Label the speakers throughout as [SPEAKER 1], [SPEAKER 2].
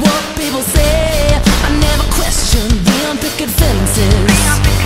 [SPEAKER 1] what people say. I never question the unpicked fences.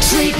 [SPEAKER 1] treat